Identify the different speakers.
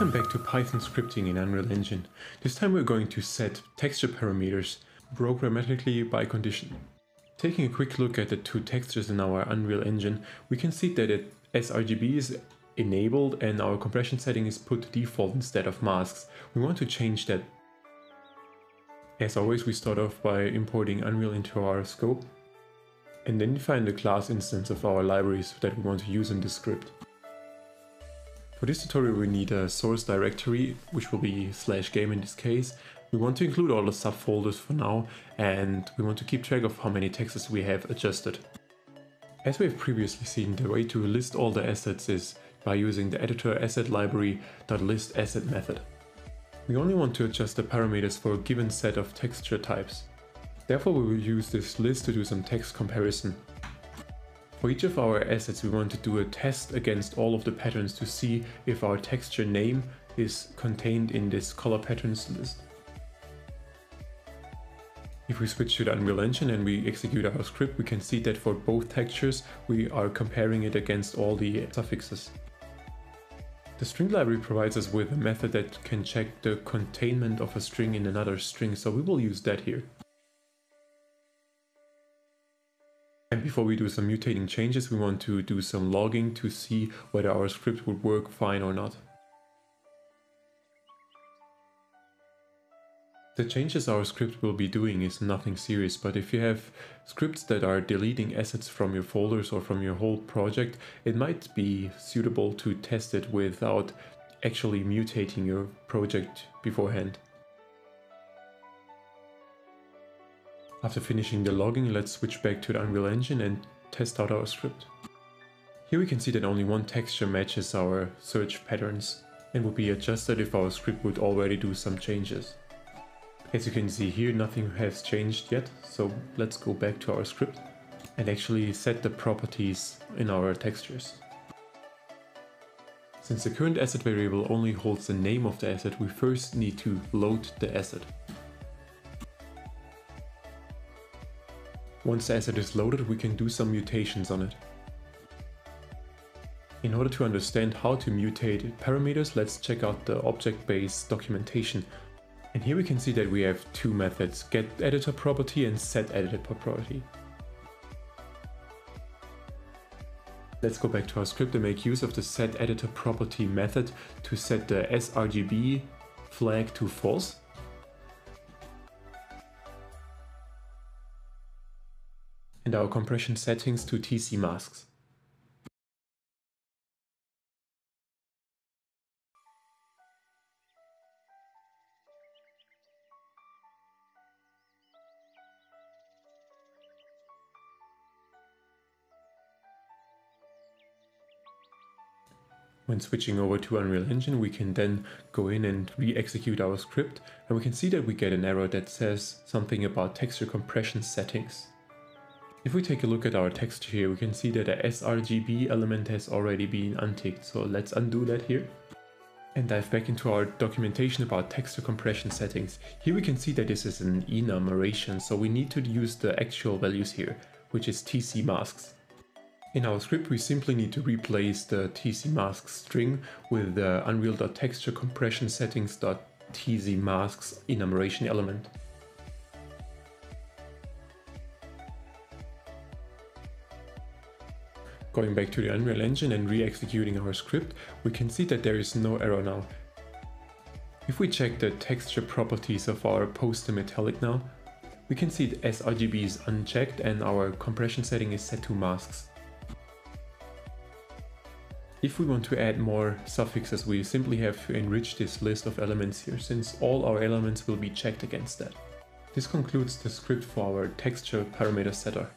Speaker 1: Welcome back to Python scripting in Unreal Engine. This time we're going to set texture parameters programmatically by condition. Taking a quick look at the two textures in our Unreal Engine, we can see that it, sRGB is enabled and our compression setting is put to default instead of masks. We want to change that. As always, we start off by importing Unreal into our scope and then define the class instance of our libraries that we want to use in the script. For this tutorial we need a source directory, which will be slash game in this case. We want to include all the subfolders for now, and we want to keep track of how many textures we have adjusted. As we have previously seen, the way to list all the assets is by using the editor asset library.list asset method. We only want to adjust the parameters for a given set of texture types. Therefore we will use this list to do some text comparison. For each of our assets we want to do a test against all of the patterns to see if our texture name is contained in this color patterns list. If we switch to the Unreal Engine and we execute our script, we can see that for both textures we are comparing it against all the suffixes. The string library provides us with a method that can check the containment of a string in another string, so we will use that here. And before we do some mutating changes, we want to do some logging to see whether our script would work fine or not. The changes our script will be doing is nothing serious, but if you have scripts that are deleting assets from your folders or from your whole project, it might be suitable to test it without actually mutating your project beforehand. After finishing the logging, let's switch back to the Unreal Engine and test out our script. Here we can see that only one texture matches our search patterns and would be adjusted if our script would already do some changes. As you can see here, nothing has changed yet, so let's go back to our script and actually set the properties in our textures. Since the current asset variable only holds the name of the asset, we first need to load the asset. Once the asset is loaded, we can do some mutations on it. In order to understand how to mutate parameters, let's check out the object-based documentation. And here we can see that we have two methods, getEditorProperty and setEditorProperty. Let's go back to our script and make use of the setEditorProperty method to set the sRGB flag to false. And our compression settings to TC masks. When switching over to Unreal Engine, we can then go in and re-execute our script, and we can see that we get an error that says something about texture compression settings. If we take a look at our text here, we can see that the sRGB element has already been unticked. So let's undo that here and dive back into our documentation about texture compression settings. Here we can see that this is an enumeration, so we need to use the actual values here, which is tc masks. In our script, we simply need to replace the tc masks string with the unreal.texture compression settings.tc masks enumeration element. Going back to the Unreal Engine and re-executing our script, we can see that there is no error now. If we check the texture properties of our poster metallic now, we can see the sRGB is unchecked and our compression setting is set to masks. If we want to add more suffixes, we simply have to enrich this list of elements here, since all our elements will be checked against that. This concludes the script for our texture parameter setter.